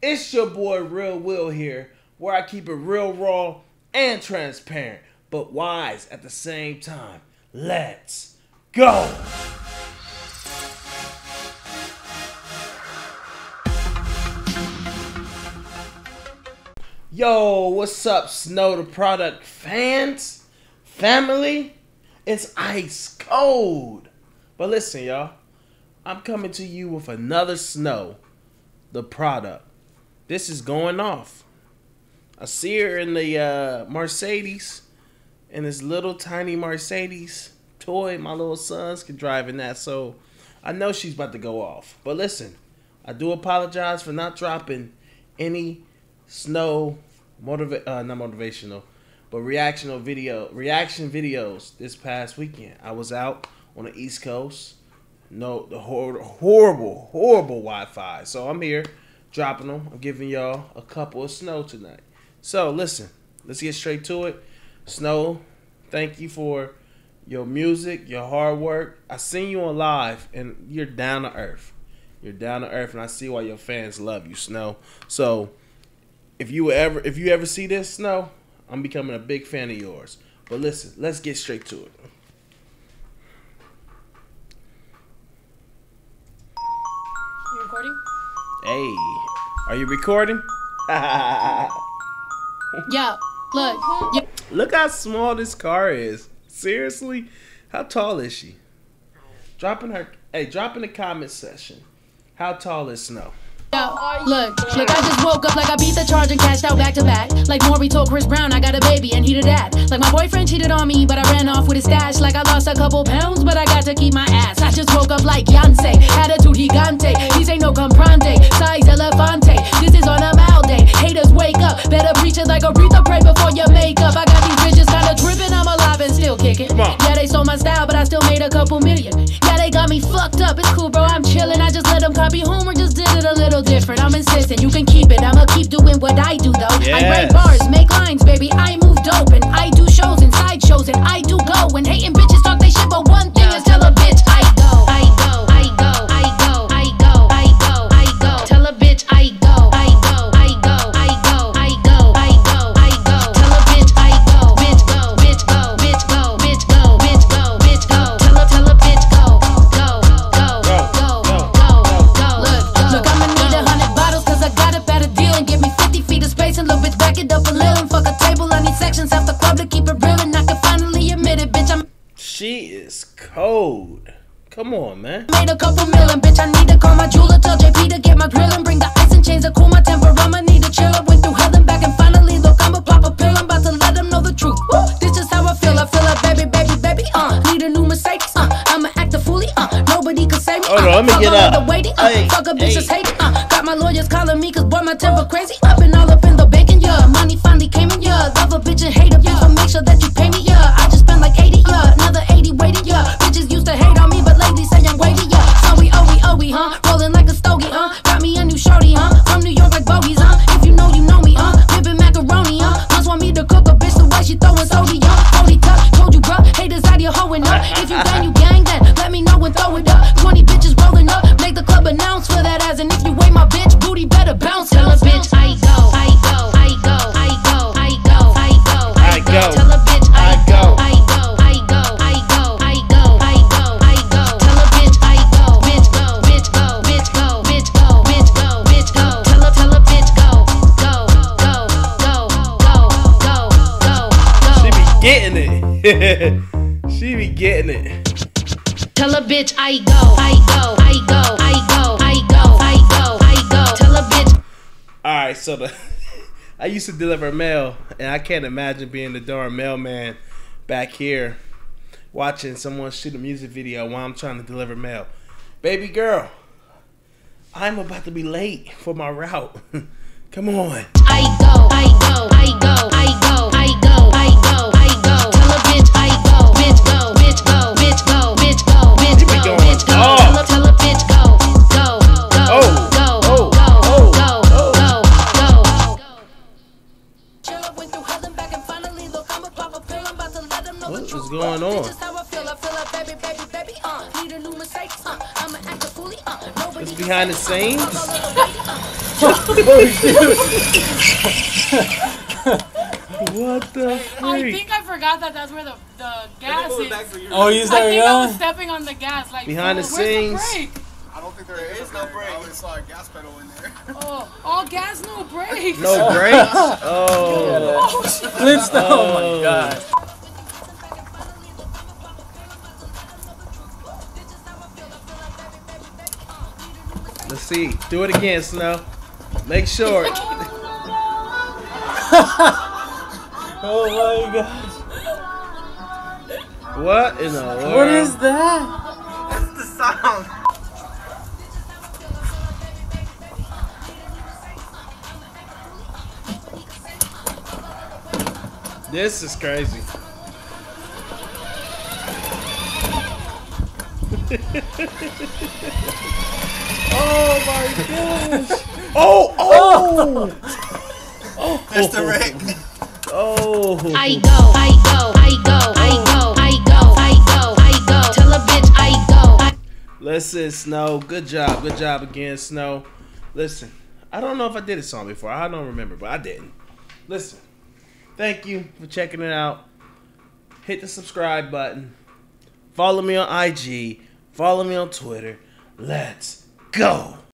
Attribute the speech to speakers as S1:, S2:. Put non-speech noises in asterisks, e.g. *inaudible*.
S1: It's your boy Real Will here, where I keep it real raw and transparent, but wise at the same time. Let's go! Yo, what's up, Snow Tha Product fans? Family? It's ice cold. But listen, y'all, I'm coming to you with another Snow Tha Product. This is going off. I see her in the uh, Mercedes, in this little tiny Mercedes toy. My little sons can drive in that, so I know she's about to go off. But listen, I do apologize for not dropping any snow motiva- uh, not motivational, but reactional video reaction videos this past weekend. I was out on the East Coast. No, the hor- horrible, horrible Wi-Fi. So I'm here dropping them. I'm giving y'all a couple of snow tonight. So listen, let's get straight to it. Snow, thank you for your music, your hard work. I seen you on live, and you're down to earth. You're down to earth, and I see why your fans love you, Snow. So if you ever if you ever see this, Snow, I'm becoming a big fan of yours. But listen, let's get straight to it.
S2: You recording?
S1: Hey, are you recording? *laughs*
S2: Yeah. Look. Yeah.
S1: Look how small this car is. Seriously, how tall is she? Dropping her. Hey, drop in the comment section. How tall is Snow?
S2: Yeah, look, look, I just woke up like I beat the charge and cashed out back to back. Like Maury told Chris Brown, I got a baby and he did that. Like my boyfriend cheated on me, but I ran off with his stash. Like I lost a couple pounds, but I got to keep my ass. I just woke up like Beyonce, attitude gigante. These ain't no comprante, size elefante. This is on a mild day. Haters wake up, better preach it like Aretha. Pray before your makeup. I got these bitches kinda tripping, I'm alive and still kicking. Yeah, they stole my style, but I still made a couple million. Yeah, they got me fucked up. It's cool, bro. I them Homer, just did it a little different. I'm insistent, you can keep it. I'ma keep doing what I do, though. I
S1: Yes.
S2: write bars, make lines, baby. I move Need sections after club to keep it real and I can finally admit it, bitch. I'm
S1: She is cold. Come on, man.
S2: Made a couple million, bitch. I need to call my jeweler. Tell JP to get my grill and bring the ice and chains to cool my temper. I'ma need to chill. I went through hell and back and finally look. I'ma pop a pill. I'm about to let them know the truth. Woo, this is how I feel. I feel like baby, baby, baby. Uh, need a new Mercedes. Uh, I'ma act a foolie. Uh, nobody can save me.
S1: Hold
S2: uh,
S1: on, let me get
S2: all
S1: up.
S2: of The waiting. Uh,
S1: Hey,
S2: fuck a bitch just
S1: hey.
S2: hating. Uh, got my lawyers calling me 'cause boy my temper crazy. If you gang, you gang, then let me know and throw it up. 20 bitches rolling up, make the club announce for that ass. And if you ain't my bitch, booty better bounce. Tell a bitch, I go, I go, I go, I go, I go, I go,
S1: I go.
S2: Tell a bitch, I
S1: I
S2: go,
S1: go.
S2: I go, I go, I go, I go, I go, I go. Tell a bitch, I go, bitch go, bitch go, bitch go, bitch go, bitch go, bitch go. Tell a, tell a bitch go, go, go, go, go, go, go,
S1: She be getting it. She be getting it.
S2: Tell a bitch I go, I go, I go, I go, I go, I go, I go. Tell a bitch
S1: All right, so the I used to deliver mail, and I can't imagine being the darn mailman back here watching someone shoot a music video while I'm trying to deliver mail. Baby girl, I'm about to be late for my route. Come on.
S2: I go, I go, I go, I go, I go, I go, a foolie, uh, nobody
S1: It's behind the
S2: save me,
S1: scenes?
S2: fuck all of the waiting,
S1: What the
S3: I think I forgot that that's where the, the gas is.
S4: Oh, he's
S3: I
S4: there,
S3: think I was
S4: yeah.
S3: stepping on the gas. Like
S1: Behind the
S3: fool, where's
S1: scenes.
S3: brake?
S5: I don't think there is no brake. I only saw a gas pedal in there. *laughs*
S3: Oh, all gas, no brakes.
S1: No brakes? *laughs* Oh. *laughs*
S3: Oh, shit.
S4: Flintstone. Oh my god.
S1: Let's see. Do it again, Snow. Make sure. *laughs*
S4: Oh my god.
S1: What in the world?
S4: What is that?
S5: That's the sound.
S1: This is crazy. *laughs* oh my gosh. Oh, oh, oh. *laughs*
S5: That's the oh. wreck.
S1: oh.
S2: I go, I go, I go, I go, I go, I go, I go. Tell a bitch I go. I
S1: Listen, Snow. Good job. Good job again, Snow. Listen, I don't know if I did a song before. I don't remember, but I didn't. Listen, thank you for checking it out. Hit the subscribe button. Follow me on IG. Follow me on Twitter. Let's go.